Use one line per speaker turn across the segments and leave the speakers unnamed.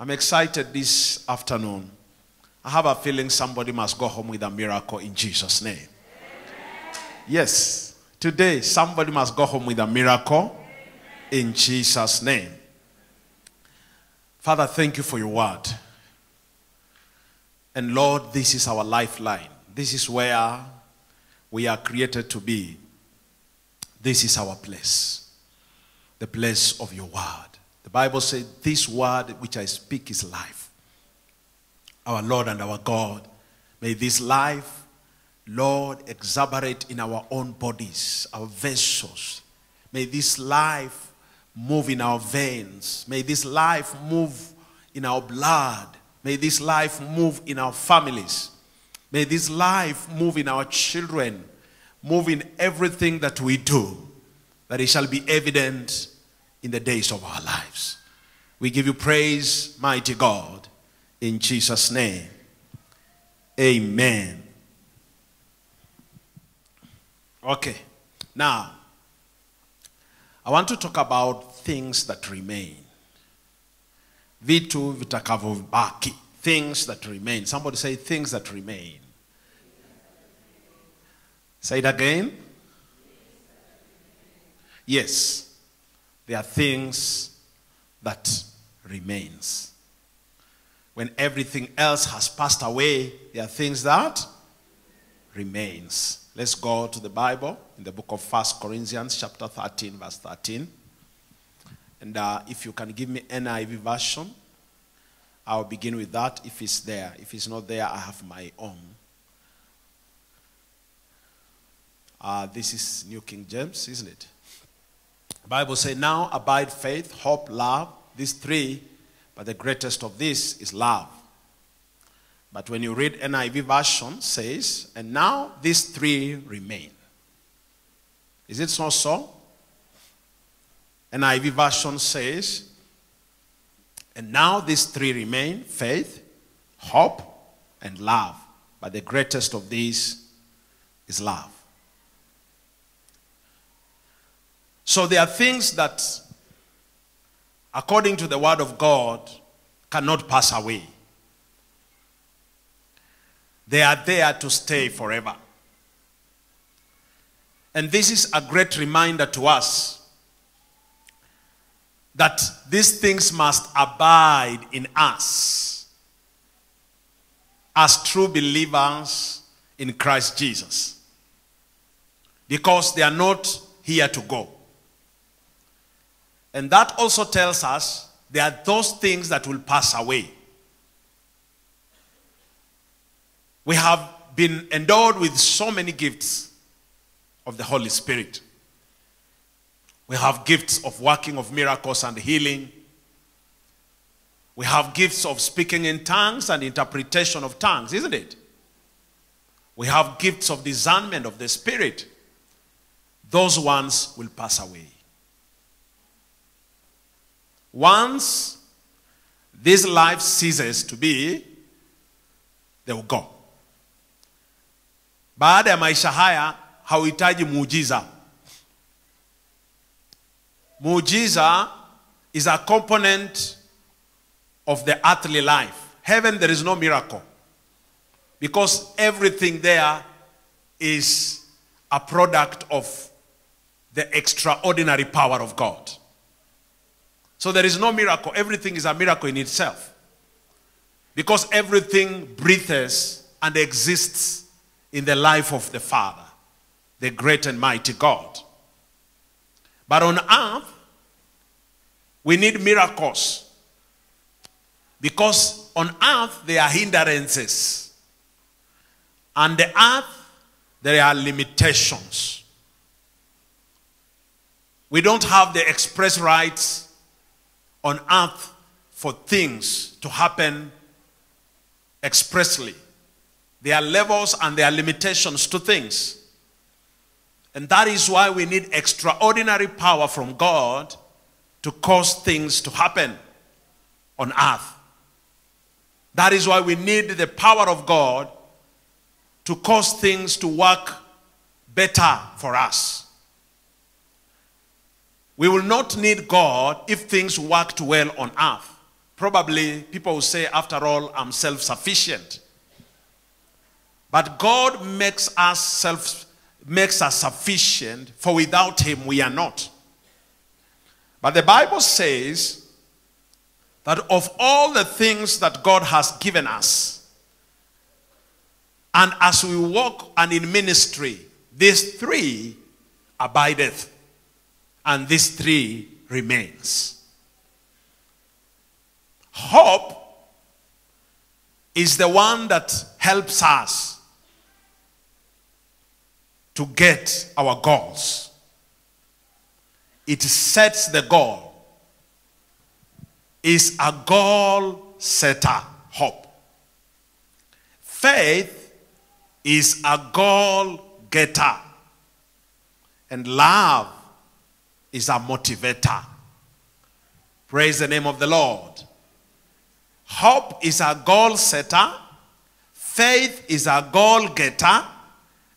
I'm excited this afternoon. I have a feeling somebody must go home with a miracle in Jesus' name. Yes, today somebody must go home with a miracle in Jesus' name. Father, thank you for your word. And Lord, this is our lifeline. This is where we are created to be. This is our place, the place of your word. The Bible said, This word which I speak is life. Our Lord and our God, may this life, Lord, exuberate in our own bodies, our vessels. May this life move in our veins. May this life move in our blood. May this life move in our families. May this life move in our children, move in everything that we do, that it shall be evident in the days of our lives. We give you praise, mighty God, in Jesus' name. Amen. Okay, now I want to talk about things that remain. Vitu vitakavyobaki, things that remain. Somebody say things that remain. Say it again. Yes, there are things that remains. When everything else has passed away, there are things that remains. Let's go to the Bible in the book of First Corinthians chapter 13 verse 13. And uh, if you can give me NIV version, I'll begin with that if it's there. If it's not there, I have my own. Uh, this is New King James, isn't it? The Bible says, Now abide faith, hope, love, these three, but the greatest of these is love. But when you read NIV version, says, and now these three remain. Is it not so? NIV version says, and now these three remain faith, hope, and love. But the greatest of these is love. So there are things that, according to the word of God, cannot pass away. They are there to stay forever. And this is a great reminder to us that these things must abide in us as true believers in Christ Jesus. Because they are not here to go. And that also tells us there are those things that will pass away. We have been endowed with so many gifts of the Holy Spirit. We have gifts of working of miracles and healing. We have gifts of speaking in tongues and interpretation of tongues, isn't it? We have gifts of discernment of the Spirit. Those ones will pass away. Once this life ceases to be, they will go. Baada ya maisha haya hauhitaji muujiza. Muujiza is a component of the earthly life. Heaven, there is no miracle. Because everything there is a product of the extraordinary power of God. So there is no miracle. Everything is a miracle in itself. Because everything breathes and exists in the life of the Father, the great and mighty God. But on earth, we need miracles. Because on earth, there are hindrances. On the earth, there are limitations. We don't have the express rights on earth for things to happen expressly. There are levels and there are limitations to things. And that is why we need extraordinary power from God to cause things to happen on earth. That is why we need the power of God to cause things to work better for us. We will not need God if things worked well on earth. Probably people will say, after all, I'm self sufficient. But God makes us self makes us sufficient, for without him we are not. But the Bible says that of all the things that God has given us, and as we walk and in ministry, these three abideth, and these three remains. Hope is the one that helps us to get our goals. It sets the goal. Is a goal setter, hope. Faith is a goal getter. And love is a motivator. Praise the name of the Lord. Hope is a goal setter. Faith is a goal getter.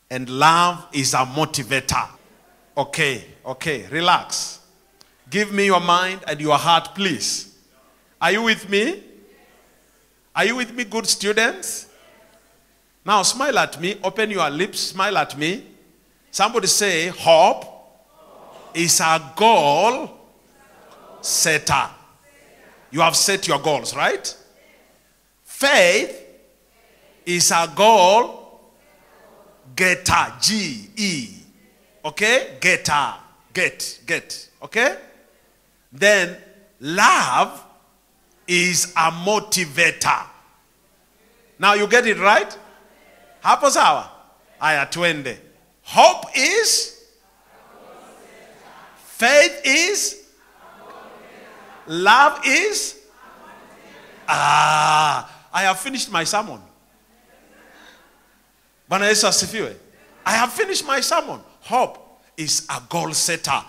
And love is a motivator. Okay, okay, relax. Give me your mind and your heart, please. Are you with me? Are you with me, good students? Now smile at me. Open your lips. Smile at me. Somebody say, Hope is a goal setter. You have set your goals, right? Faith is a goal getter. G E. Okay? Getter. Get. Get. Okay? Then love is a motivator. Now you get it right? Hapo sawa? Aya twende. Hope is faith is love is ah I have finished my sermon. I have finished my sermon. Hope is a goal setter.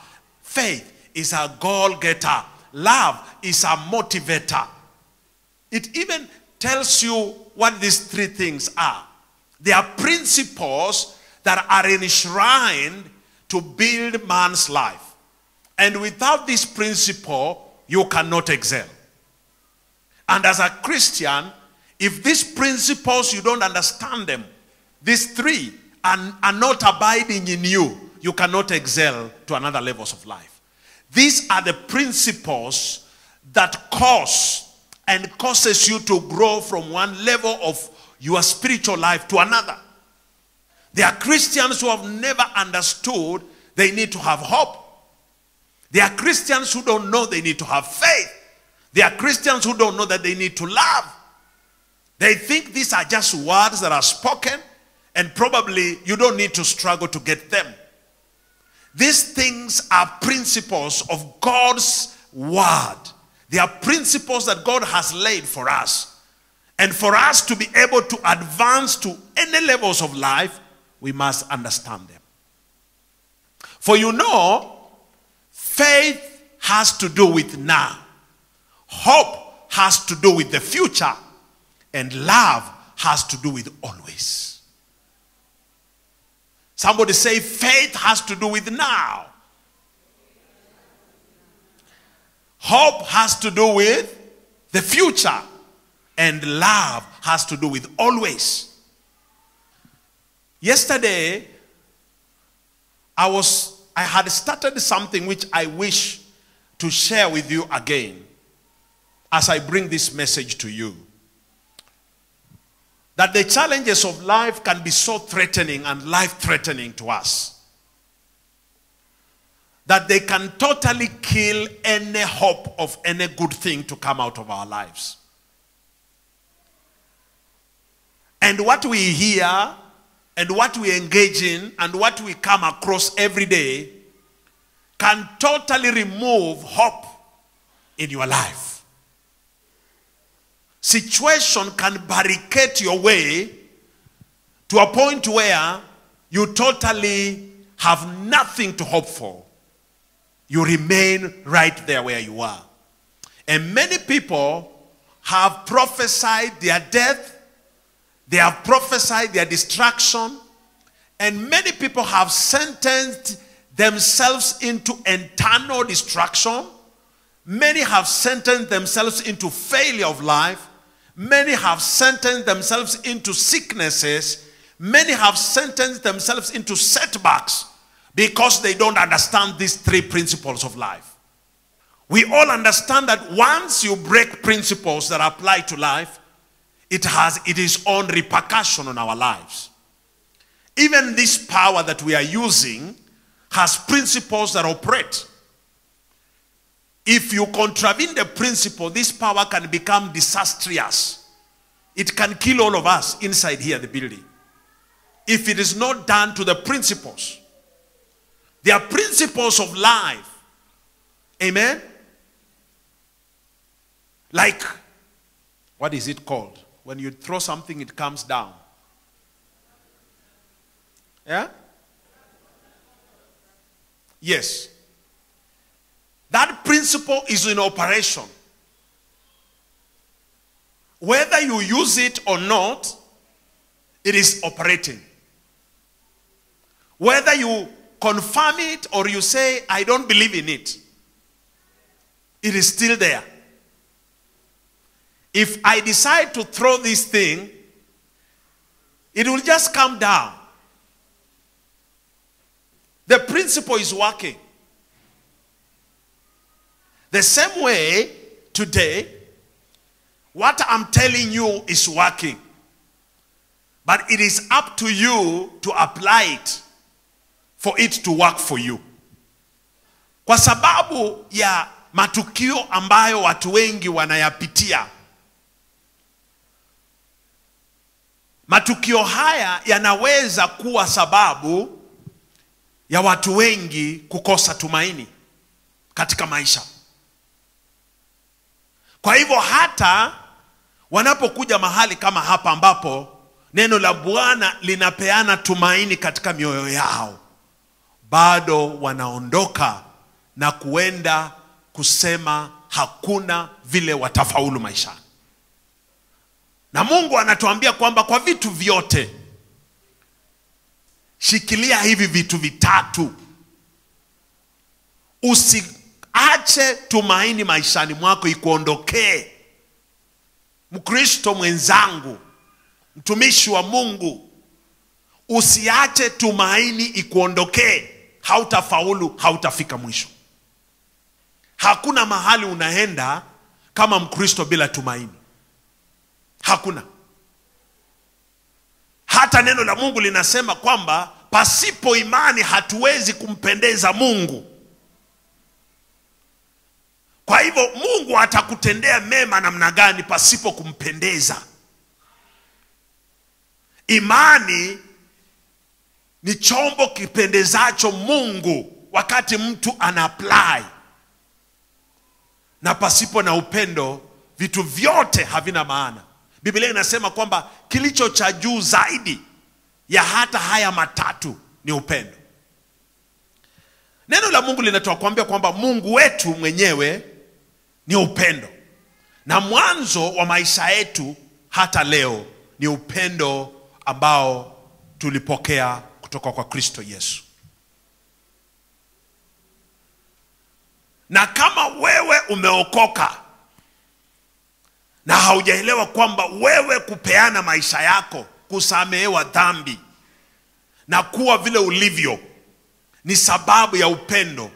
Faith is a goal getter. Love is a motivator. It even tells you what these three things are. They are principles that are enshrined to build man's life. And without this principle, you cannot excel. And as a Christian, if these principles, you don't understand them, these three are, are not abiding in you, you cannot excel to another levels of life. These are the principles that cause and causes you to grow from one level of your spiritual life to another. There are Christians who have never understood they need to have hope. There are Christians who don't know they need to have faith. There are Christians who don't know that they need to love. They think these are just words that are spoken, and probably you don't need to struggle to get them. These things are principles of God's word. They are principles that God has laid for us. And for us to be able to advance to any levels of life, we must understand them. For you know, faith has to do with now, hope has to do with the future, and love has to do with always. Somebody say, faith has to do with now. Hope has to do with the future. And love has to do with always. Yesterday, I was I had started something which I wish to share with you again as I bring this message to you. That the challenges of life can be so threatening and life threatening to us that they can totally kill any hope of any good thing to come out of our lives. And what we hear and what we engage in and what we come across every day can totally remove hope in your life. Situation can barricade your way to a point where you totally have nothing to hope for. You remain right there where you are. And many people have prophesied their death they have prophesied their destruction, and many people have sentenced themselves into eternal destruction Many have sentenced themselves into failure of life. Many have sentenced themselves into sicknesses. Many have sentenced themselves into setbacks because they don't understand these three principles of life. We all understand that once you break principles that apply to life, it has its own repercussion on our lives. Even this power that we are using has principles that operate. If you contravene the principle, this power can become disastrous. It can kill all of us inside here, the building. If it is not done to the principles. There are principles of life. Amen? Like, what is it called? When you throw something, it comes down. Yeah? Yes. That principle is in operation. Whether you use it or not, it is operating. Whether you confirm it or you say, I don't believe in it, it is still there. If I decide to throw this thing, it will just come down. The principle is working. The same way today, what I'm telling you is working. But it is up to you to apply it for it to work for you. Kwa sababu ya matukio ambayo watu wengi wanayapitia. Matukio haya yanaweza kuwa sababu ya watu wengi kukosa tumaini katika maisha. Kwa hivyo hata wanapokuja mahali kama hapa ambapo neno la Bwana linapeana tumaini katika mioyo yao, bado wanaondoka na kuenda kusema hakuna vile watafaulu maishani. Na Mungu anatuambia kwamba kwa vitu vyote shikilia hivi vitu vitatu. Usiache tumaini maishani mwako ikuondokee. Mkristo mwenzangu, mtumishi wa Mungu, usiache tumaini ikuondokee. Hautafaulu, hautafika mwisho. Hakuna mahali unaenda kama Mkristo bila tumaini, hakuna. Hata neno la Mungu linasema kwamba pasipo imani hatuwezi kumpendeza Mungu. Kwa hivyo Mungu atakutendea mema namna gani pasipo kumpendeza? Imani ni chombo kipendezacho Mungu wakati mtu ana apply, na pasipo na upendo vitu vyote havina maana. Biblia inasema kwamba kilicho cha juu zaidi ya hata haya matatu ni upendo. Neno la Mungu linatoa kuambia kwamba Mungu wetu mwenyewe ni upendo, na mwanzo wa maisha yetu hata leo ni upendo ambao tulipokea kutoka kwa Kristo Yesu. Na kama wewe umeokoka na haujaelewa kwamba wewe kupeana maisha yako, kusamehewa dhambi na kuwa vile ulivyo ni sababu ya upendo,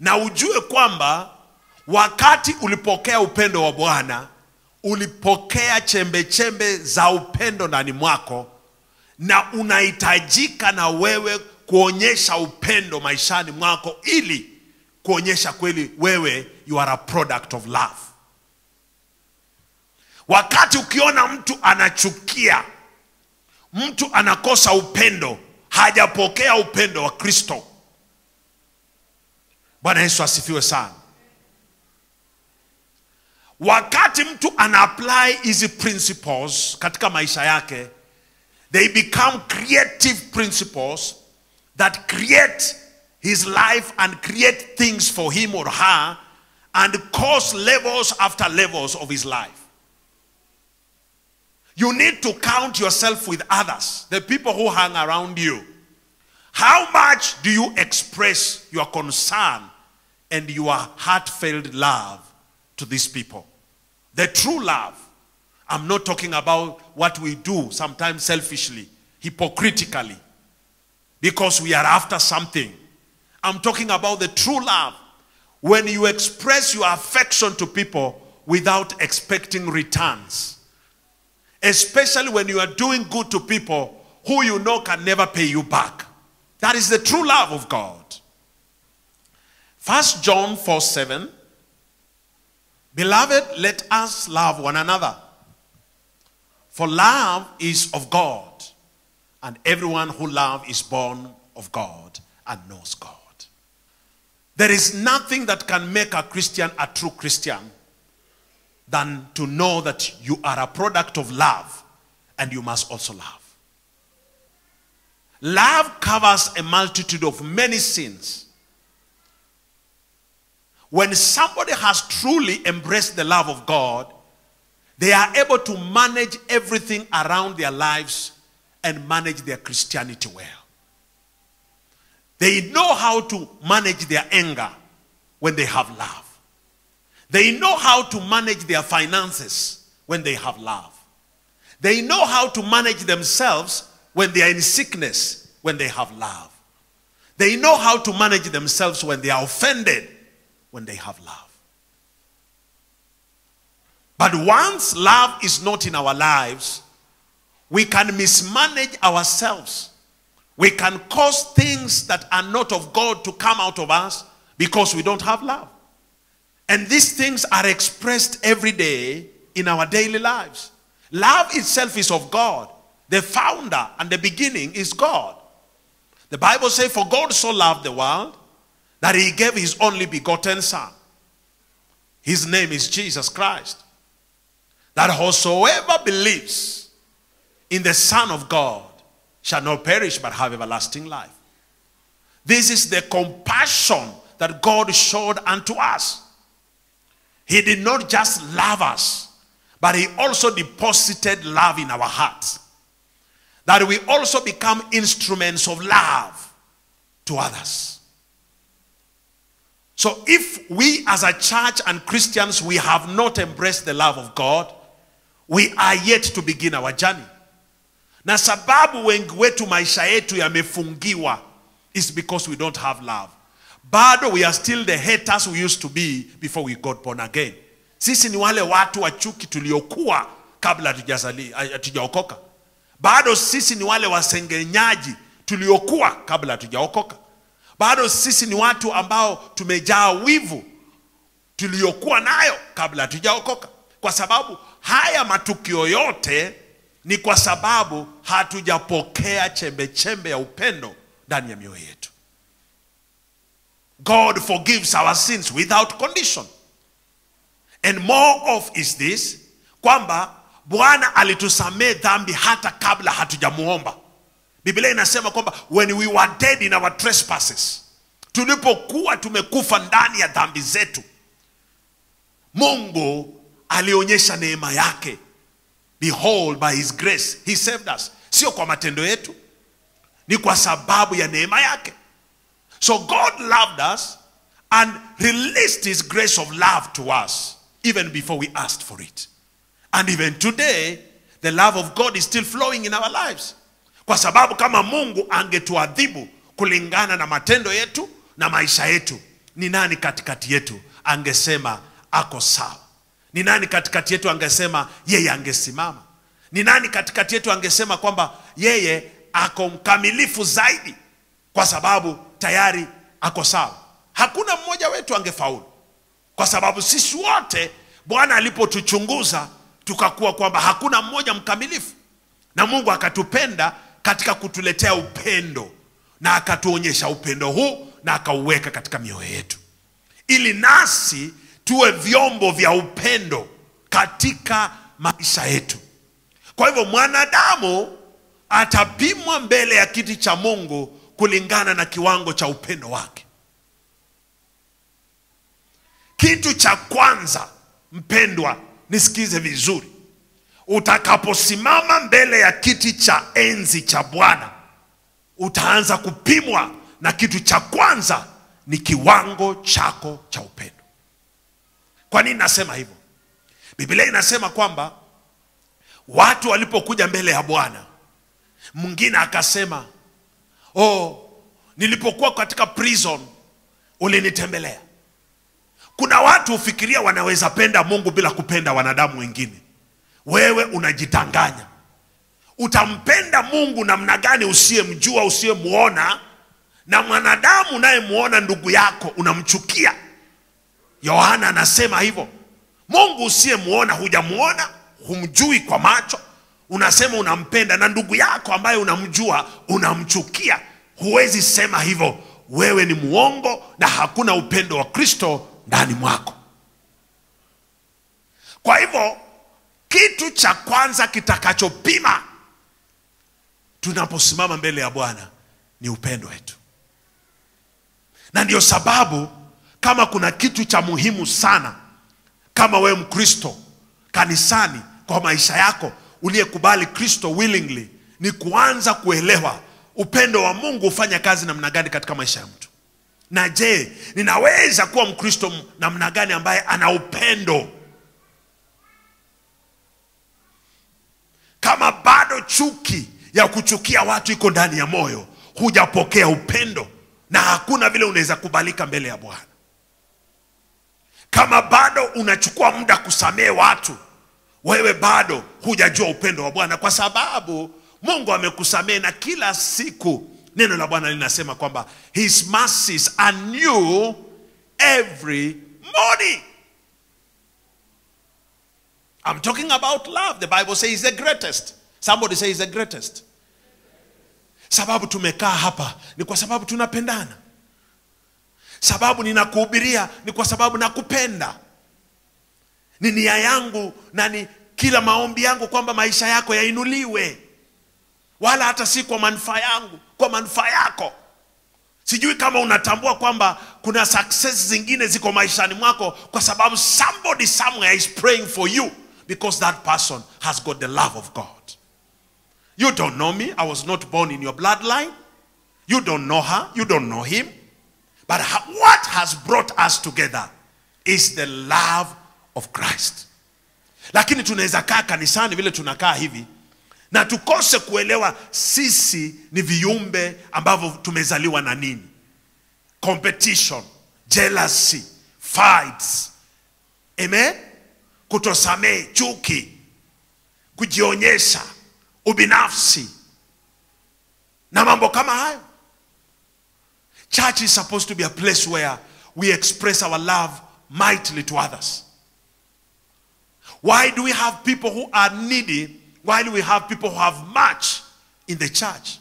na ujue kwamba wakati ulipokea upendo wa Bwana ulipokea chembe chembe za upendo ndani mwako, na unahitajika na wewe kuonyesha upendo maishani mwako ili kuonyesha kweli wewe you are a product of love. Wakati ukiona mtu anachukia, mtu anakosa upendo, hajapokea upendo wa Kristo. Bwana Yesu asifiwe sana. Wakati mtu ana apply hizi principles katika maisha yake, they become creative principles that create his life and create things for him or her and cause levels after levels of his life. You need to count yourself with others, the people who hang around you. How much do you express your concern and your heartfelt love to these people. The true love. I'm not talking about what we do sometimes selfishly, hypocritically, because we are after something. I'm talking about the true love. When you express your affection to people without expecting returns. Especially when you are doing good to people who you know can never pay you back. That is the true love of God. First John 4 7. Beloved, let us love one another. For love is of God, and everyone who loves is born of God and knows God. There is nothing that can make a Christian a true Christian than to know that you are a product of love and you must also love. Love covers a multitude of many sins. When somebody has truly embraced the love of God, they are able to manage everything around their lives and manage their Christianity well. They know how to manage their anger when they have love. They know how to manage their finances when they have love. They know how to manage themselves when they are in sickness when they have love. They know how to manage themselves when they are offended when they have love. But once love is not in our lives, we can mismanage ourselves. We can cause things that are not of God to come out of us because we don't have love. And these things are expressed every day in our daily lives. Love itself is of God. The founder and the beginning is God. The Bible says, For God so loved the world that he gave his only begotten Son. His name is Jesus Christ. That whosoever believes in the Son of God shall not perish but have everlasting life. This is the compassion that God showed unto us. He did not just love us, but He also deposited love in our hearts. That we also become instruments of love to others. So if we as a church and Christians, we have not embraced the love of God, we are yet to begin our journey. Na sababu wengi wetu maisha yetu yamefungiwa is because we don't have love. Bado we are still the haters we used to be before we got born again. Sisi ni wale watu wachuki tuliokuwa kabla hatujaokoka. Bado sisi ni wale wasengenyaji tuliokuwa kabla hatujaokoka. Bado sisi ni watu ambao tumejaa wivu tuliokuwa nayo kabla hatujaokoka, kwa sababu haya matukio yote ni kwa sababu hatujapokea chembe chembe ya upendo ndani ya mioyo yetu. God forgives our sins without condition. And more of is this kwamba Bwana alitusamee dhambi hata kabla hatujamuomba. Biblia inasema kwamba when we were dead in our trespasses, tulipokuwa tumekufa ndani ya dhambi zetu, Mungu alionyesha neema yake. Behold, by his grace he saved us. Sio kwa matendo yetu, ni kwa sababu ya neema yake. So God loved us and released his grace of love to us even before we asked for it. And even today, the love of God is still flowing in our lives. Kwa sababu kama Mungu angetuadhibu kulingana na matendo yetu na maisha yetu, ni nani katikati yetu angesema ako sawa? Ni nani katikati yetu angesema yeye angesimama? Ni nani katikati yetu angesema kwamba yeye ako mkamilifu zaidi kwa sababu tayari ako sawa? Hakuna mmoja wetu angefaulu, kwa sababu sisi wote Bwana alipotuchunguza tukakuwa kwamba hakuna mmoja mkamilifu, na Mungu akatupenda katika kutuletea upendo na akatuonyesha upendo huu na akauweka katika mioyo yetu ili nasi tuwe vyombo vya upendo katika maisha yetu. Kwa hivyo mwanadamu atapimwa mbele ya kiti cha Mungu kulingana na kiwango cha upendo wake. Kitu cha kwanza, mpendwa, nisikize vizuri, utakaposimama mbele ya kiti cha enzi cha Bwana utaanza kupimwa na kitu cha kwanza ni kiwango chako cha upendo. Kwa nini nasema hivyo? Biblia inasema kwamba watu walipokuja mbele ya Bwana, mwingine akasema, oh, nilipokuwa katika prison ulinitembelea. Kuna watu hufikiria wanaweza penda Mungu bila kupenda wanadamu wengine. Wewe unajitanganya. Utampenda Mungu namna gani usiyemjua, usiyemwona, na mwanadamu unayemwona ndugu yako unamchukia? Yohana anasema hivyo. Mungu usiyemwona, hujamwona, humjui kwa macho, unasema unampenda, na ndugu yako ambaye unamjua unamchukia. Huwezi sema hivyo, wewe ni mwongo na hakuna upendo wa Kristo ndani mwako. Kwa hivyo kitu cha kwanza kitakachopima tunaposimama mbele ya Bwana ni upendo wetu, na ndiyo sababu kama kuna kitu cha muhimu sana kama wewe Mkristo kanisani, kwa maisha yako uliyekubali Kristo willingly, ni kuanza kuelewa upendo wa Mungu hufanya kazi namna gani katika maisha ya mtu. Na je, ninaweza kuwa Mkristo namna gani ambaye ana upendo kama bado chuki ya kuchukia watu iko ndani ya moyo, hujapokea upendo na hakuna vile unaweza kubalika mbele ya Bwana. Kama bado unachukua muda kusamehe watu, wewe bado hujajua upendo wa Bwana, kwa sababu Mungu amekusamehe na kila siku neno la Bwana linasema kwamba his mercies are new every morning. I'm talking about love. The Bible says the greatest. Somebody say he's the greatest. Sababu tumekaa hapa ni kwa sababu tunapendana. Sababu ninakuhubiria ni kwa sababu nakupenda. Ni nia yangu na ni kila maombi yangu kwamba maisha yako yainuliwe, wala hata si kwa manufaa yangu, kwa manufaa yako. Sijui kama unatambua kwamba kuna success zingine ziko maishani mwako kwa sababu somebody somewhere is praying for you because that person has got the love of God. You don't know me. I was not born in your bloodline. You don't know her. You don't know him. But what has brought us together is the love of Christ. Lakini tunaweza kaa kanisani vile tunakaa hivi na tukose kuelewa sisi ni viumbe ambavyo tumezaliwa na nini. Competition jealousy fights. Amen? Kutosamehe chuki kujionyesha ubinafsi na mambo kama hayo. Church is supposed to be a place where we express our love mightily to others why do we have people who are needy while we have people who have much in the church.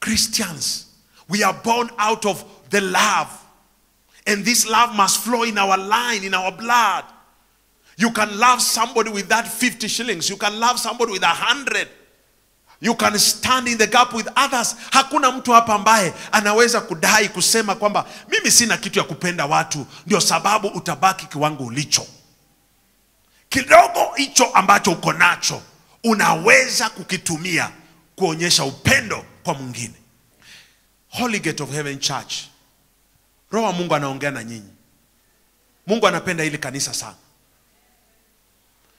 Christians, we are born out of the love. And this love must flow in our line, in our blood. You can love somebody with that 50 shillings. You can love somebody with a hundred. You can stand in the gap with others. Hakuna mtu hapa ambaye anaweza kudai kusema kwamba mimi sina kitu ya kupenda watu, ndio sababu utabaki kiwango ulicho kidogo hicho ambacho uko nacho unaweza kukitumia kuonyesha upendo kwa mwingine. Holy Gate of Heaven Church, Roho wa Mungu anaongea na nyinyi. Mungu anapenda hili kanisa sana,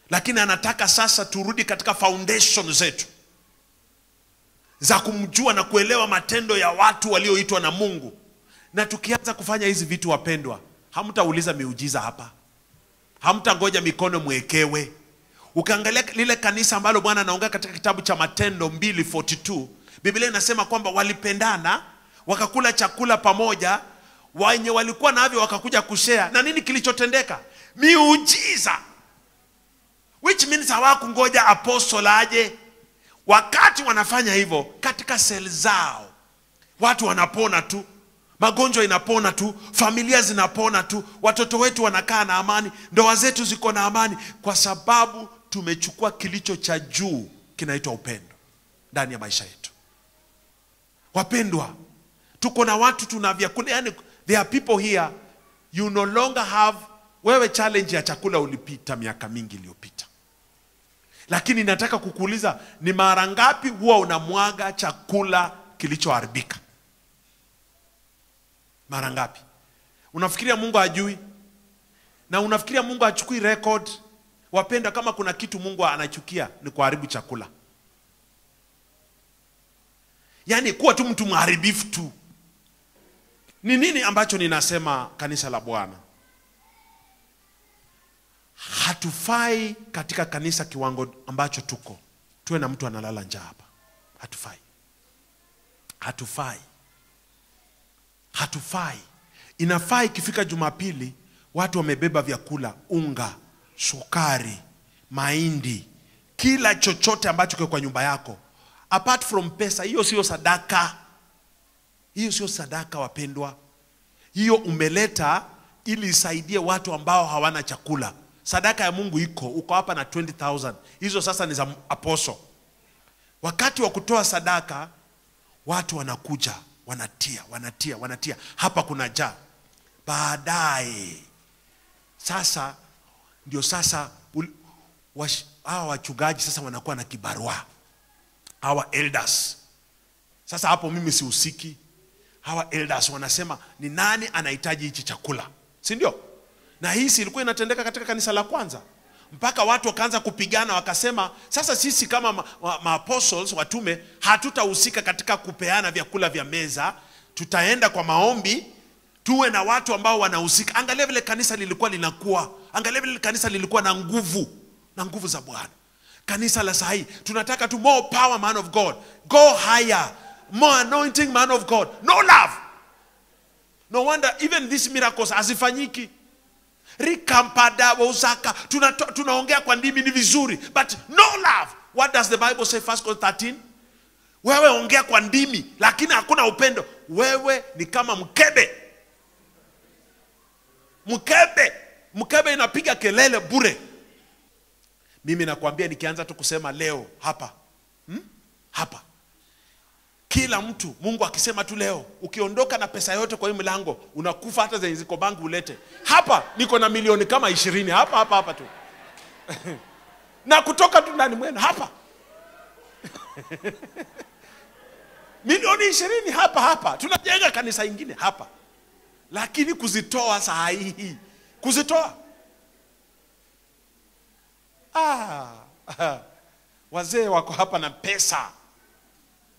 lakini anataka sasa turudi katika foundation zetu za kumjua na kuelewa matendo ya watu walioitwa na Mungu. Na tukianza kufanya hizi vitu, wapendwa, hamtauliza miujiza hapa hamtangoja mikono mwekewe. Ukiangalia lile kanisa ambalo Bwana anaongea katika kitabu cha Matendo 2:42 Biblia inasema kwamba walipendana, wakakula chakula pamoja, wenye walikuwa navyo wakakuja kushea. Na nini kilichotendeka? Miujiza, which means hawakungoja apostle aje. Wakati wanafanya hivyo, katika sel zao watu wanapona tu magonjwa inapona tu, familia zinapona tu, watoto wetu wanakaa na amani, ndoa zetu ziko na amani, kwa sababu tumechukua kilicho cha juu kinaitwa upendo ndani ya maisha yetu. Wapendwa, tuko na watu tuna vyakula, yani there are people here you no longer have. Wewe challenge ya chakula ulipita miaka mingi iliyopita, lakini nataka kukuuliza ni mara ngapi huwa unamwaga chakula kilichoharibika? Mara ngapi? Unafikiria mungu ajui na unafikiria mungu achukui record? Wapenda kama kuna kitu mungu anachukia ni kuharibu chakula. Yaani kuwa tu mtu mharibifu tu. Ni nini ambacho ninasema kanisa la bwana? Hatufai katika kanisa kiwango ambacho tuko. Tuwe na mtu analala njaa hapa. Hatufai. Hatufai hatufai. Inafaa ikifika jumapili watu wamebeba vyakula unga sukari mahindi kila chochote ambacho kiko kwa nyumba yako. Apart from pesa hiyo sio sadaka. Hiyo sio sadaka wapendwa. Hiyo umeleta ili isaidie watu ambao hawana chakula. Sadaka ya mungu iko uko hapa na 20000 hizo sasa ni za aposo wakati wa kutoa sadaka watu wanakuja wanatia wanatia wanatia. Hapa kuna jaa baadaye. Sasa ndio sasa hawa wachungaji sasa wanakuwa na kibarua. Hawa elders. Sasa hapo mimi sihusiki. Hawa elders wanasema ni nani anahitaji hichi chakula? Si ndio? Na hii si ilikuwa inatendeka katika kanisa la kwanza mpaka watu wakaanza kupigana wakasema sasa sisi kama ma, ma, ma watume hatutahusika katika kupeana vyakula vya meza. Tutaenda kwa maombi tuwe na watu ambao wanahusika. Angalia vile kanisa lilikuwa linakuwa. Angalia vile kanisa lilikuwa na nguvu na nguvu za bwana. Kanisa la sahi tunataka tu more power man of god. Go higher. More anointing man of god. No love. No wonder even these miracles hazifanyiki rikampadawausaka tunaongea tuna kwa ndimi ni vizuri but no love. What does the bible say 1 13 wewe ongea kwa ndimi lakini hakuna upendo. Wewe ni kama mkebe. Mkebe. Mkebe inapiga kelele bure. Mimi nakwambia nikianza tu kusema leo hapa. Hmm? hapa kila mtu mungu akisema tu leo ukiondoka na pesa yote kwa hii mlango unakufa hata zenye ziko bangi ulete. Hapa niko na milioni kama ishirini. Hapa hapa hapa tu. Na kutoka tu ndani mwenu hapa. Milioni ishirini hapa hapa. Tunajenga kanisa ingine hapa. Lakini kuzitoa saa hii kuzitoa. Ah, ah, wazee wako hapa na pesa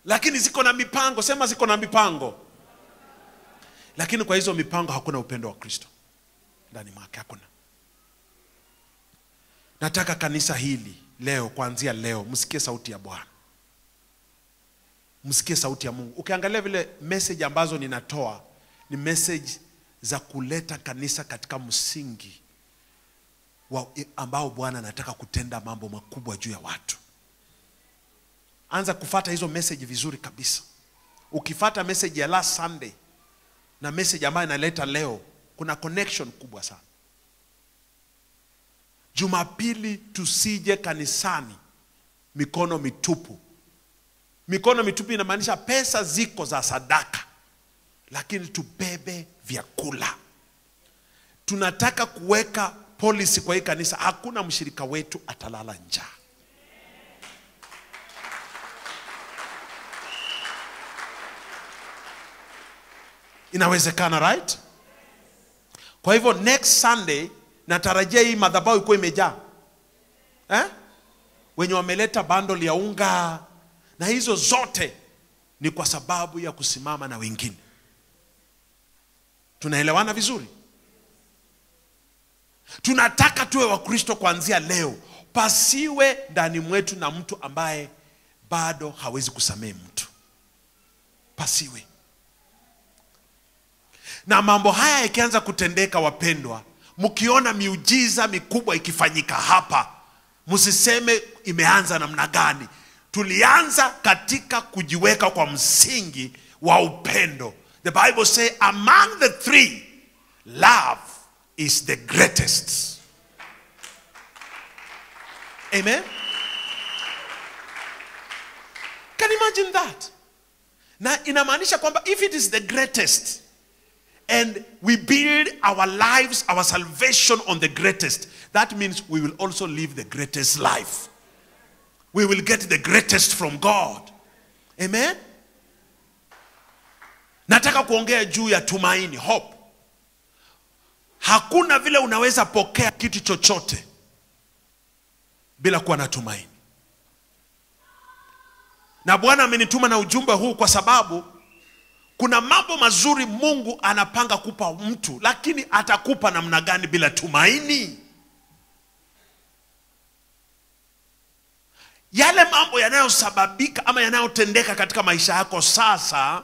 lakini ziko na mipango. Sema ziko na mipango. Lakini kwa hizo mipango hakuna upendo wa kristo. Ndani mwake hakuna. Nataka kanisa hili leo kuanzia leo msikie sauti ya bwana. Msikie sauti ya mungu. Ukiangalia vile message ambazo ninatoa ni message za kuleta kanisa katika msingi wa, ambao bwana anataka kutenda mambo makubwa juu ya watu anza kufata hizo message vizuri kabisa. Ukifata message ya last sunday na message ambayo inaleta leo kuna connection kubwa sana. Jumapili tusije kanisani mikono mitupu. Mikono mitupu inamaanisha pesa ziko za sadaka lakini tubebe vyakula. Tunataka kuweka polisi kwa hii kanisa hakuna mshirika wetu atalala njaa inawezekana right? Kwa hivyo next sunday natarajia hii madhabahu ikuwa imejaa. Eh? wenye wameleta bundle ya unga. Na hizo zote ni kwa sababu ya kusimama na wengine. Tunaelewana vizuri? Tunataka tuwe wakristo kuanzia leo. Pasiwe ndani mwetu na mtu ambaye bado hawezi kusamehe mtu. Pasiwe na mambo haya yakianza kutendeka wapendwa mkiona miujiza mikubwa ikifanyika hapa msiseme imeanza namna gani. Tulianza katika kujiweka kwa msingi wa upendo. The bible say among the three love is the greatest. Amen? Can imagine that? Na inamaanisha kwamba if it is the greatest and we build our lives, our salvation on the greatest, that means we will also live the greatest life. We will get the greatest from God. Amen? nataka kuongea juu ya tumaini hope hakuna vile unaweza pokea kitu chochote bila kuwa na tumaini na bwana amenituma na ujumbe huu kwa sababu kuna mambo mazuri mungu anapanga kupa mtu lakini atakupa namna gani bila tumaini? Yale mambo yanayosababika ama yanayotendeka katika maisha yako sasa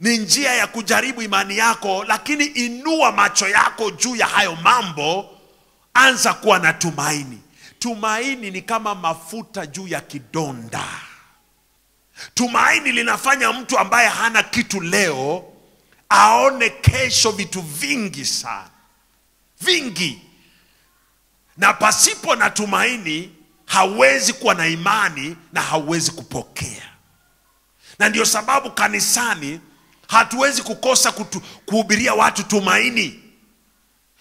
ni njia ya kujaribu imani yako lakini inua macho yako juu ya hayo mambo anza kuwa na tumaini. Tumaini ni kama mafuta juu ya kidonda tumaini linafanya mtu ambaye hana kitu leo aone kesho vitu vingi sana. Vingi. Na pasipo na tumaini hawezi kuwa na imani na hauwezi kupokea. Na ndio sababu kanisani hatuwezi kukosa kuhubiria watu tumaini.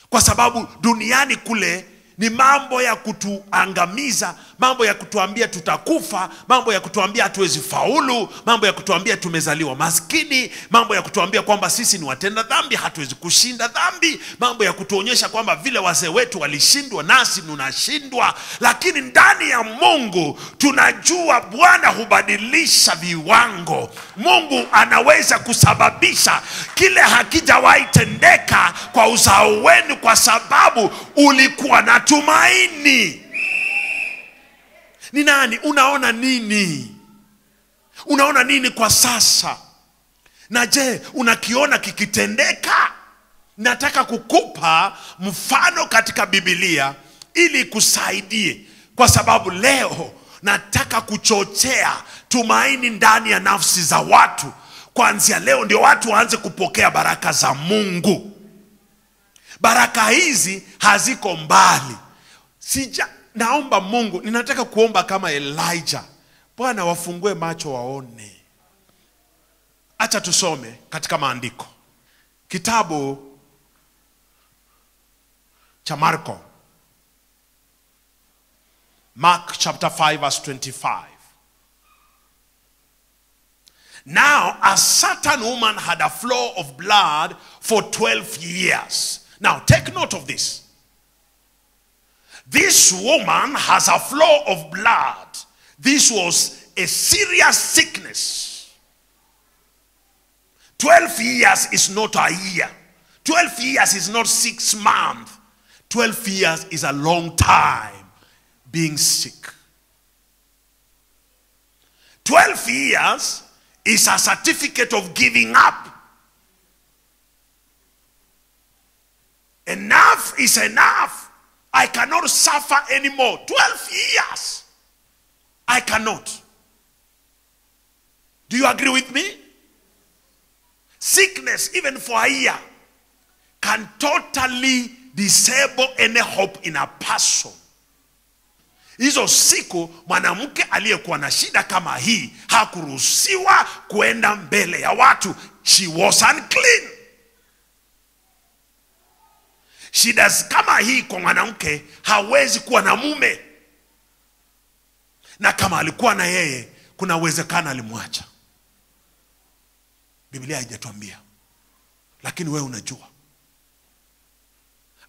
Kwa sababu duniani kule ni mambo ya kutuangamiza mambo ya kutuambia tutakufa mambo ya kutuambia hatuwezi faulu mambo ya kutuambia tumezaliwa maskini mambo ya kutuambia kwamba sisi ni watenda dhambi hatuwezi kushinda dhambi mambo ya kutuonyesha kwamba vile wazee wetu walishindwa nasi tunashindwa. Lakini ndani ya mungu tunajua bwana hubadilisha viwango. Mungu anaweza kusababisha kile hakijawahi tendeka kwa uzao wenu kwa sababu ulikuwa na tumaini. Ni nani? Unaona nini? Unaona nini kwa sasa? Na je unakiona kikitendeka? Nataka kukupa mfano katika bibilia ili kusaidie kwa sababu leo nataka kuchochea tumaini ndani ya nafsi za watu. Kuanzia leo ndio watu waanze kupokea baraka za mungu. Baraka hizi haziko mbali sija naomba mungu ninataka kuomba kama elijah. Bwana wafungue macho waone. Acha tusome katika maandiko. Kitabu cha marko. Mark chapter 5 verse 25 now a certain woman had a flow of blood for 12 years. Now take note of this this woman has a flow of blood. This was a serious sickness. 12 years is not a year. 12 years is not six months. 12 years is a long time being sick. 12 years is a certificate of giving up. Enough is enough. I cannot suffer anymore. 12 years. I cannot. Do you agree with me? Sickness, even for a year, can totally disable any hope in a person. hizo siku mwanamke aliyekuwa na shida kama hii hakuruhusiwa kuenda mbele ya watu she was unclean shida kama hii kwa mwanamke hawezi kuwa na mume. Na kama alikuwa na yeye kuna uwezekano alimwacha. Biblia haijatuambia. Lakini wewe unajua.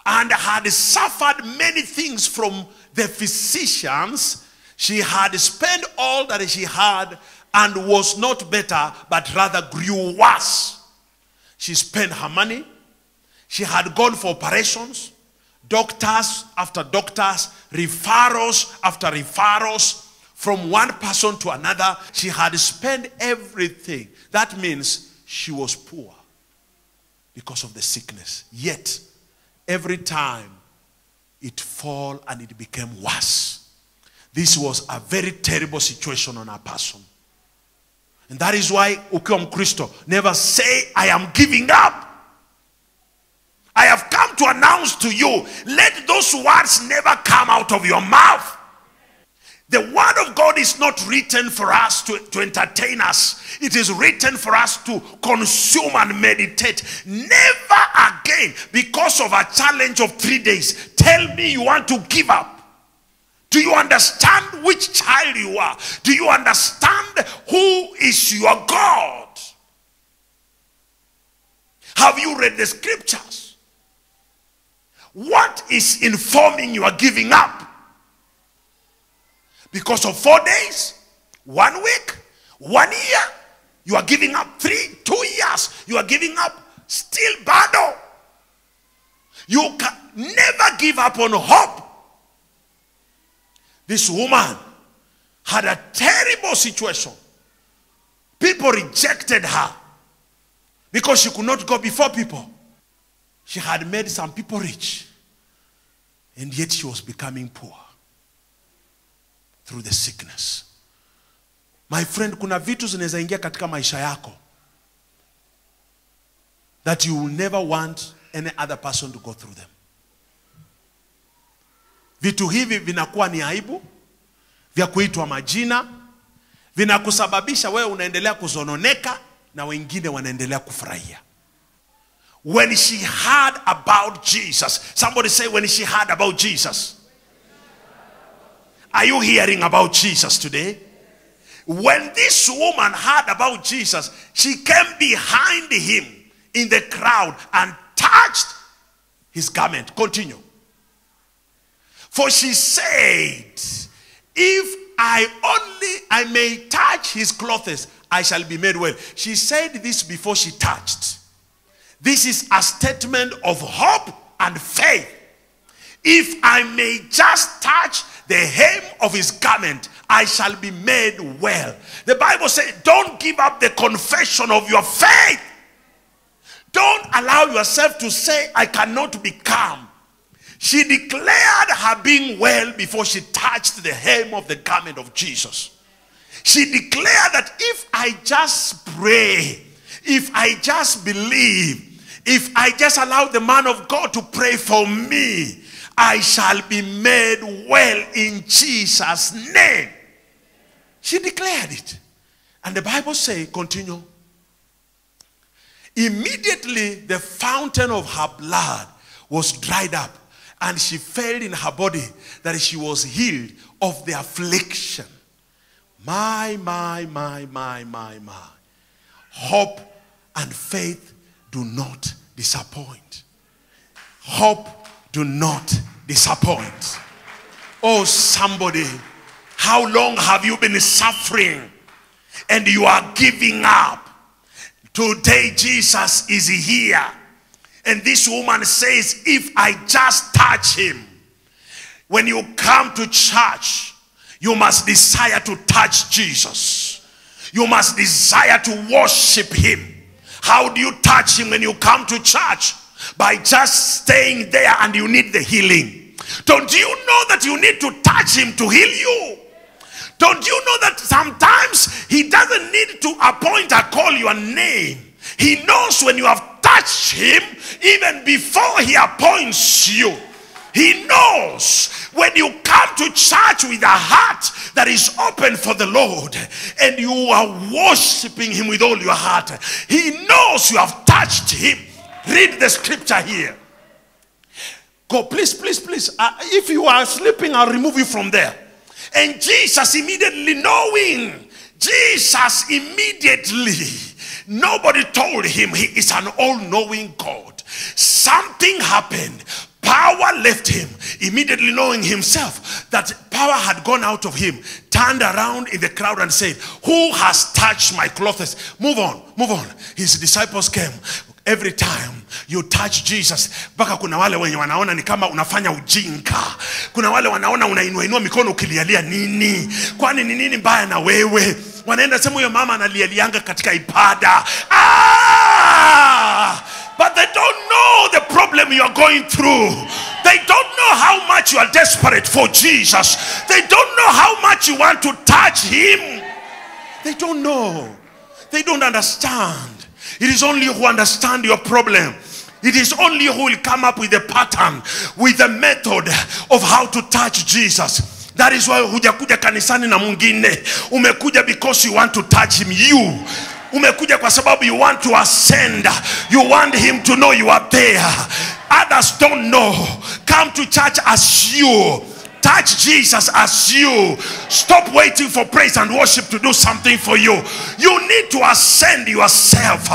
And had suffered many things from the physicians. She had spent all that she had and was not better but rather grew worse. She spent her money she had gone for operations, doctors after doctors, referrals after referrals, from one person to another. She had spent everything. That means she was poor because of the sickness. Yet, every time it fall and it became worse. This was a very terrible situation on a person. And that is why ukiwa mkristo never say I am giving up. I have come to announce to you, let those words never come out of your mouth. The word of God is not written for us to, to entertain us. It is written for us to consume and meditate. Never again, because of a challenge of three days, tell me you want to give up. Do you understand which child you are? Do you understand who is your God? Have you read the scriptures? What is informing you are giving up? Because of four days, one week, one year, you are giving up three, two years, you are giving up still battle. You can never give up on hope. This woman had a terrible situation. People rejected her because she could not go before people. She had made some people rich, and yet she was becoming poor through the sickness. My friend, kuna vitu zinaweza ingia katika maisha yako that you will never want any other person to go through them. Vitu hivi vinakuwa ni aibu vya kuitwa majina, vinakusababisha wewe unaendelea kuzononeka na wengine wanaendelea kufurahia. When she heard about Jesus, somebody say, when she heard about Jesus. Are you hearing about Jesus today? When this woman heard about Jesus, she came behind him in the crowd and touched his garment. Continue. For she said, If I only I may touch his clothes, I shall be made well. She said this before she touched. This is a statement of hope and faith. If I may just touch the hem of his garment, I shall be made well. The Bible says, don't give up the confession of your faith. Don't allow yourself to say, I cannot become. She declared her being well before she touched the hem of the garment of Jesus. She declared that if I just pray, if I just believe, if I just allow the man of God to pray for me, I shall be made well in Jesus' name. She declared it. And the Bible say, continue. Immediately the fountain of her blood was dried up, and she felt in her body that she was healed of the affliction. My, my, my, my, my, my. Hope and faith do not disappoint. Hope do not disappoint. Oh, somebody, how long have you been suffering and you are giving up? Today, Jesus is here. And this woman says, If I just touch him, when you come to church, you must desire to touch Jesus. You must desire to worship him. How do you touch him when you come to church? By just staying there and you need the healing. Don't you know that you need to touch him to heal you? Don't you know that sometimes he doesn't need to appoint or call your name? He knows when you have touched him even before he appoints you. He knows when you come to church with a heart that is open for the Lord and you are worshiping him with all your heart. He knows you have touched him. Read the scripture here. Go, please, please, please. Uh, if you are sleeping, I'll remove you from there. And Jesus immediately knowing, Jesus immediately, nobody told him he is an all knowing God. Something happened. Power left him. Immediately knowing himself that power had gone out of him, turned around in the crowd and said, Who has touched my clothes? Move on, move on. His disciples came. Every time you touch Jesus, mpaka kuna wale wenye wanaona ni kama unafanya ujinga. Kuna wale wanaona unainua inua mikono ukilialia nini? Kwani ni nini mbaya na wewe? Wanaenda sema huyo mama analialianga katika ibada. Ah! But they don't know the problem you are going through. They don't know how much you are desperate for Jesus. They don't know how much you want to touch him. They don't know. They don't understand. It is only who understand your problem. It is only who will come up with a pattern, with a method of how to touch Jesus. That is why hujakuja kanisani na mwingine. Umekuja because you want to touch him. You umekuja kwa sababu you want to ascend. You want him to know you are there. Others don't know. Come to church as you. Touch Jesus as you. Stop waiting for praise and worship to do something for you. You need to ascend yourself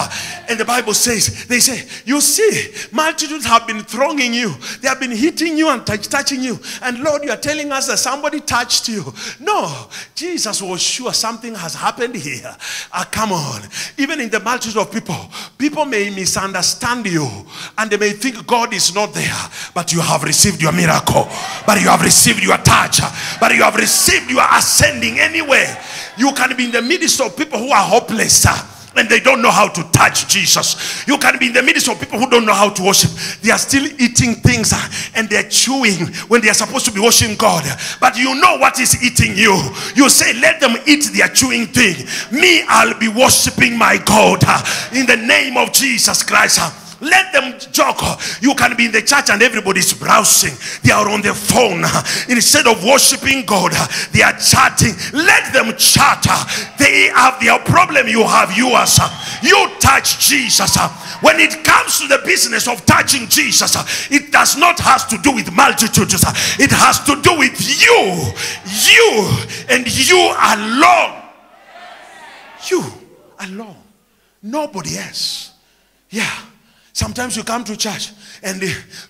And the Bible says, they say, you see, multitudes have been thronging you. They have been hitting you and touch, touching you. And Lord, you are telling us that somebody touched you. No, Jesus was sure something has happened here. Ah, come on. Even in the multitude of people, people may misunderstand you and they may think God is not there. But you have received your miracle. But you have received your touch. But you have received your ascending anyway. You can be in the midst of people who are hopeless and they don't know how to touch Jesus. You can be in the midst of people who don't know how to worship. They are still eating things uh, and they're chewing when they are supposed to be worshiping God. But you know what is eating you. You say, Let them eat their chewing thing. Me, I'll be worshiping my God uh, in the name of Jesus Christ. Let them joke. You can be in the church and everybody's browsing. They are on their phone. Instead of worshiping God, they are chatting. Let them chat. They have their problem. You have yours. You touch Jesus. When it comes to the business of touching Jesus, it does not has to do with multitudes. It has to do with you. You and you alone. You alone. Nobody else. Yeah. Sometimes you come to church and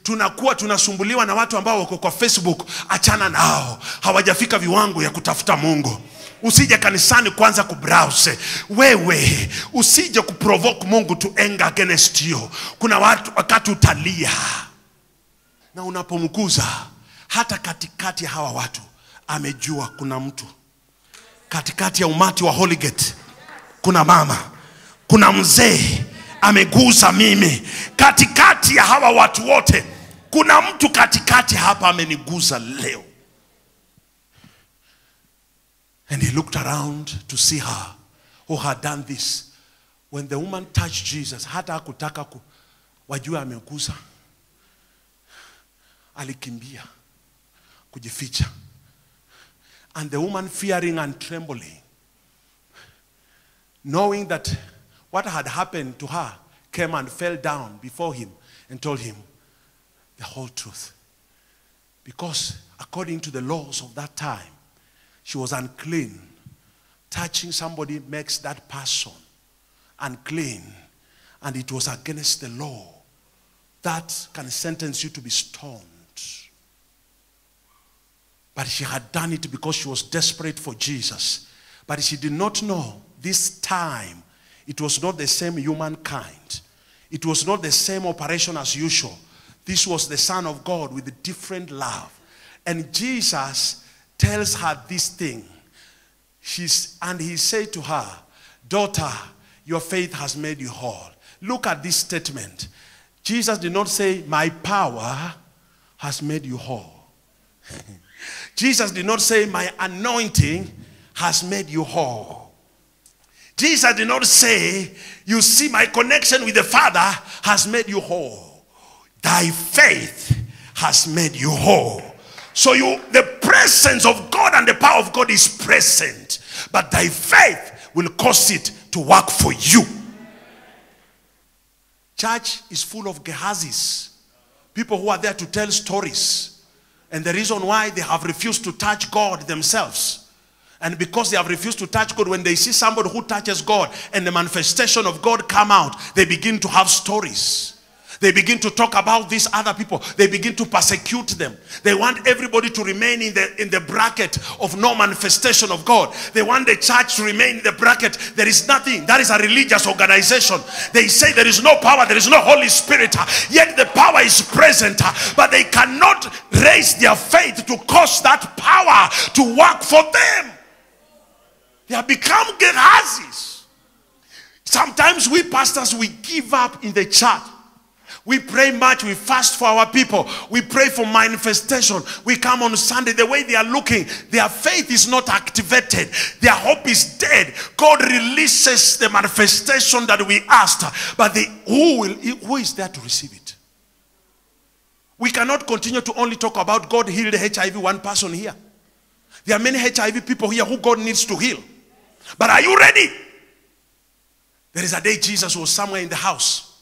tunakuwa tunasumbuliwa na watu ambao wako kwa Facebook. Achana nao, hawajafika viwango ya kutafuta Mungu. Usije kanisani kwanza kubrowse. Wewe usije kuprovoke Mungu to anger against you. Kuna watu wakati utalia na unapomkuza, hata katikati ya hawa watu amejua kuna mtu katikati ya umati wa Holy Gate, kuna mama, kuna mzee amegusa mimi katikati ya hawa watu wote. Kuna mtu katikati hapa ameniguza leo. And he looked around to see her who had done this. When the woman touched Jesus, hata hakutaka ku, wajue amegusa, alikimbia kujificha. And the woman fearing and trembling, knowing that what had happened to her came and fell down before him and told him the whole truth. Because according to the laws of that time, she was unclean. Touching somebody makes that person unclean, and it was against the law. That can sentence you to be stoned. But she had done it because she was desperate for Jesus. But she did not know this time it was not the same humankind. It was not the same operation as usual. This was the Son of God with a different love. And Jesus tells her this thing. She's, and he said to her, Daughter, your faith has made you whole. Look at this statement. Jesus did not say, My power has made you whole. Jesus did not say, My anointing has made you whole. Jesus did not say, You see, my connection with the Father has made you whole. Thy faith has made you whole. So you the presence of God and the power of God is present, but thy faith will cause it to work for you. Church is full of Gehazis, people who are there to tell stories. And the reason why they have refused to touch God themselves. And because they have refused to touch God, when they see somebody who touches God and the manifestation of God come out, they begin to have stories. They begin to talk about these other people. They begin to persecute them. They want everybody to remain in the, in the bracket of no manifestation of God. They want the church to remain in the bracket. There is nothing. That is a religious organization. They say there is no power. There is no Holy Spirit. Yet the power is present. But they cannot raise their faith to cause that power to work for them. They have become Gehazis. Sometimes we pastors, we give up in the church. We pray much. We fast for our people. We pray for manifestation. We come on Sunday. The way they are looking, their faith is not activated. Their hope is dead. God releases the manifestation that we asked. But the, who, will, who is there to receive it? We cannot continue to only talk about God healed HIV one person here. There are many HIV people here who God needs to heal. But are you ready? There is a day Jesus was somewhere in the house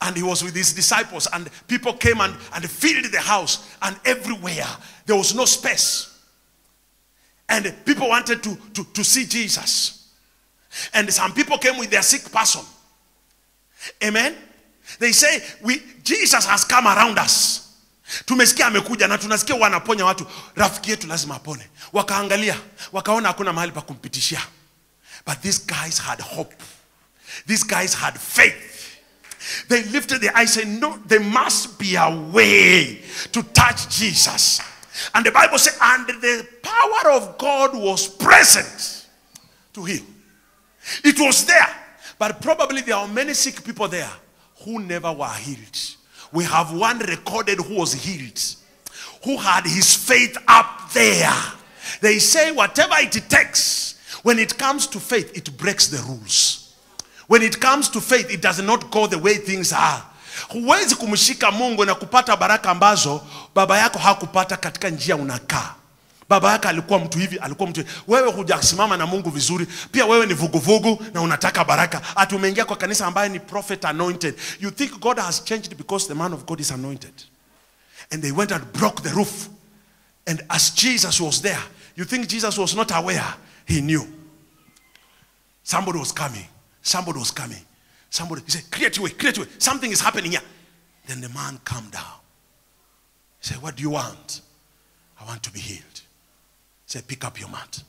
and he was with his disciples and people came and, and filled the house and everywhere there was no space and people wanted to, to, to see jesus And some people came with their sick person. Amen. They say we Jesus has come around us. Tumesikia amekuja na tunasikia wanaponya watu. Rafiki yetu lazima apone. Wakaangalia, wakaona hakuna mahali pa kumpitishia. But these guys had hope. These guys had faith. They lifted their eyes and no, there must be a way to touch Jesus. And the Bible said and the power of God was present to heal. It was there. But probably there are many sick people there who never were healed. We have one recorded who was healed, who had his faith up there. They say, whatever it takes, when it comes to faith, it breaks the rules. When it comes to faith, it does not go the way things are. Huwezi kumshika Mungu na kupata baraka ambazo baba yako hakupata katika njia unakaa. Baba yako alikuwa mtu hivi, alikuwa mtu hivi. Wewe hujasimama na Mungu vizuri, pia wewe ni vuguvugu na unataka baraka. Ati umeingia kwa kanisa ambaye ni prophet anointed. You think God has changed because the man of God is anointed. And they went and broke the roof. And as Jesus was there, you think Jesus was not aware? He knew. Somebody was coming. Somebody was coming. Somebody, he said, create way, create way. Something is happening here. Then the man calmed down. He said, what do you want? I want to be healed. Said, pick up your mat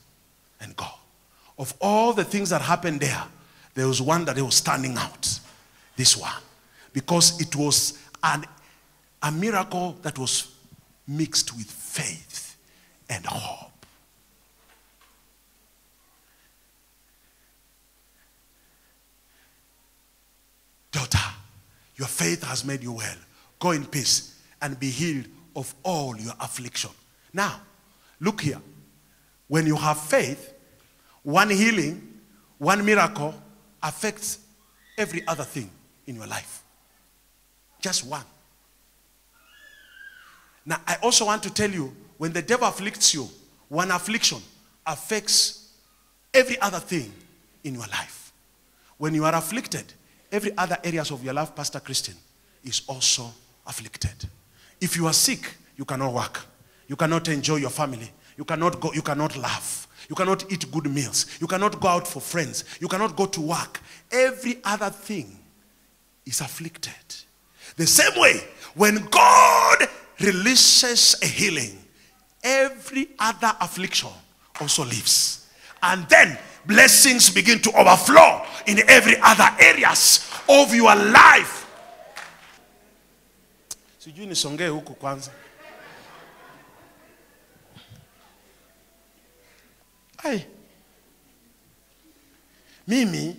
and go. Of all the things that happened there, there was one that was standing out. This one. Because it was an, a miracle that was mixed with faith and hope. Daughter, your faith has made you well. Go in peace and be healed of all your affliction. Now, look here. When you have faith, one healing, one miracle affects every other thing in your life. Just one. Now, I also want to tell you when the devil afflicts you, one affliction affects every other thing in your life. When you are afflicted, every other areas of your life, Pastor Christian, is also afflicted. If you are sick, you cannot work. You cannot enjoy your family. You cannot go, you cannot laugh. You cannot eat good meals. You cannot go out for friends. You cannot go to work. Every other thing is afflicted. The same way, when God releases a healing, every other affliction also leaves. And then blessings begin to overflow in every other areas of your life. Sijui nisongee huku kwanza. Ai. Mimi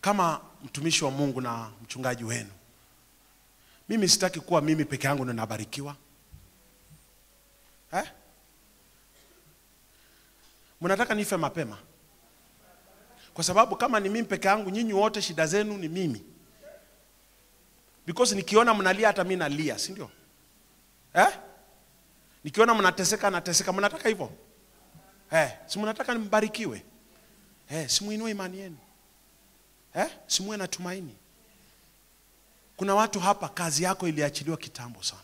kama mtumishi wa Mungu na mchungaji wenu, mimi sitaki kuwa mimi peke yangu ndo nabarikiwa eh? Mnataka nife mapema? Kwa sababu kama ni mimi peke yangu, nyinyi wote shida zenu ni mimi, because nikiona mnalia hata mimi nalia, si ndio eh? Nikiona mnateseka nateseka. Mnataka hivyo eh? Si mnataka nimbarikiwe eh? Si muinue imani yenu eh? Si muwe na tumaini. Kuna watu hapa kazi yako iliachiliwa kitambo sana.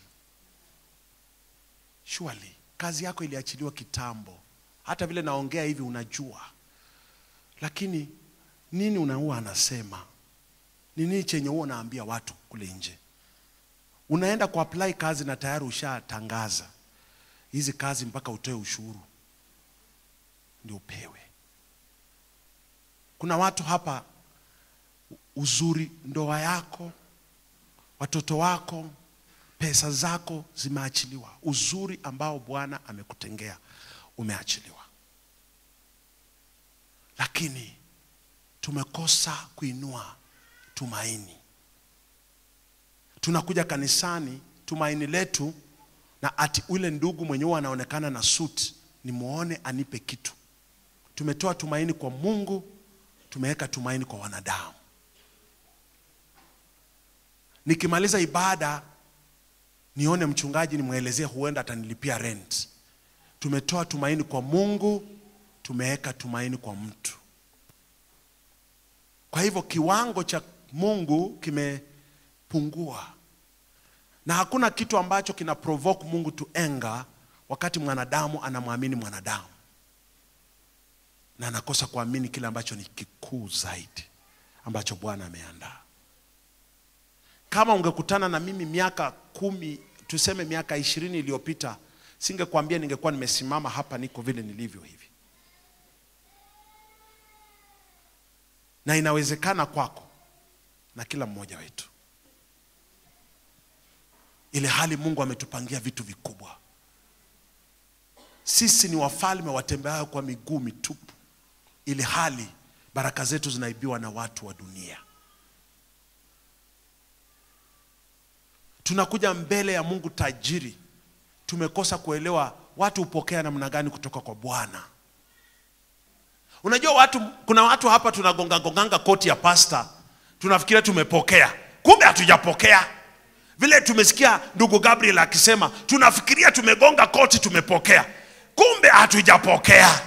Surely kazi yako iliachiliwa kitambo, hata vile naongea hivi unajua, lakini nini unaua anasema ni nini chenye huo unaambia watu kule nje? Unaenda kuapply kazi na tayari ushatangaza hizi kazi mpaka utoe ushuru ndio upewe. Kuna watu hapa uzuri, ndoa yako, watoto wako, pesa zako zimeachiliwa. Uzuri ambao Bwana amekutengea umeachiliwa, lakini tumekosa kuinua tumaini. Tunakuja kanisani, tumaini letu na ati ule ndugu mwenye huwa anaonekana na suti nimuone anipe kitu. Tumetoa tumaini kwa Mungu, tumeweka tumaini kwa wanadamu. Nikimaliza ibada nione mchungaji nimwelezee, huenda atanilipia rent. Tumetoa tumaini kwa Mungu, tumeweka tumaini kwa mtu. Kwa hivyo kiwango cha Mungu kimepungua, na hakuna kitu ambacho kina provoke Mungu to anger wakati mwanadamu anamwamini mwanadamu. Na anakosa kuamini kile ambacho ni kikuu zaidi ambacho Bwana ameandaa. Kama ungekutana na mimi miaka kumi, tuseme miaka ishirini iliyopita, singekwambia ningekuwa nimesimama hapa niko vile nilivyo hivi, na inawezekana kwako na kila mmoja wetu, ile hali Mungu ametupangia vitu vikubwa. Sisi ni wafalme watembeao kwa miguu mitupu, ili hali baraka zetu zinaibiwa na watu wa dunia. Tunakuja mbele ya Mungu tajiri, tumekosa kuelewa watu hupokea namna gani kutoka kwa Bwana. Unajua watu, kuna watu hapa tunagonga gonganga koti ya pasta, tunafikiria tumepokea, kumbe hatujapokea. Vile tumesikia ndugu Gabriel akisema, tunafikiria tumegonga koti tumepokea, kumbe hatujapokea.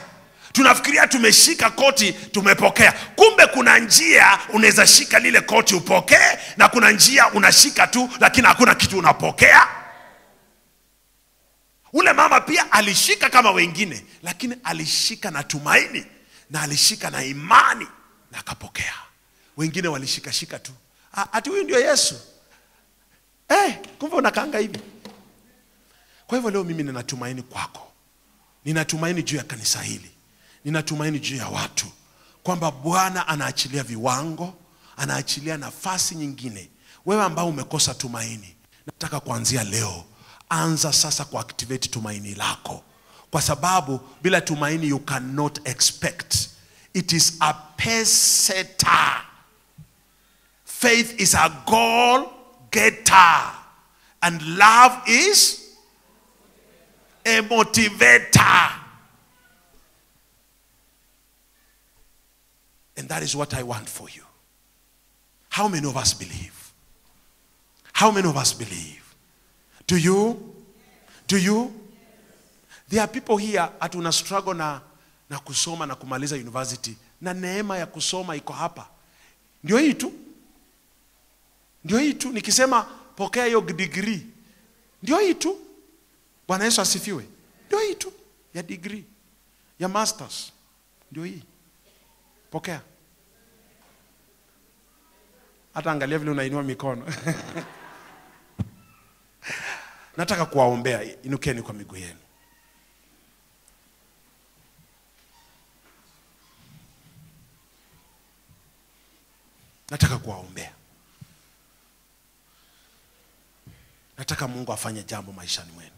Tunafikiria tumeshika koti tumepokea, kumbe kuna njia unaweza shika lile koti upokee, na kuna njia unashika tu, lakini hakuna kitu unapokea. Ule mama pia alishika kama wengine, lakini alishika na tumaini na alishika na imani na akapokea. Wengine walishikashika tu, hati ati huyu ndio Yesu. Eh, kumbe unakaanga hivi. Kwa hivyo leo mimi ninatumaini kwako, ninatumaini juu ya kanisa hili, ninatumaini juu ya watu kwamba Bwana anaachilia viwango, anaachilia nafasi nyingine. Wewe ambao umekosa tumaini, nataka kuanzia leo, anza sasa kuactivate tumaini lako, kwa sababu bila tumaini you cannot expect. It is a peseta. Faith is a goal getter, and love is a motivator. And that is what I want for you. How many of us believe? How many of us believe? Do you? Do you? There are people here at una struggle na, na kusoma na kumaliza university na neema ya kusoma iko hapa. Ndio hii tu, ndio hii tu. Nikisema pokea hiyo degree, ndio hii tu. Bwana Yesu asifiwe. Ndio hii tu ya degree ya masters, ndio hii, pokea. Hata angalia vile unainua mikono nataka kuwaombea, inukeni kwa miguu yenu. Nataka kuwaombea. Nataka Mungu afanye jambo maishani mwenu.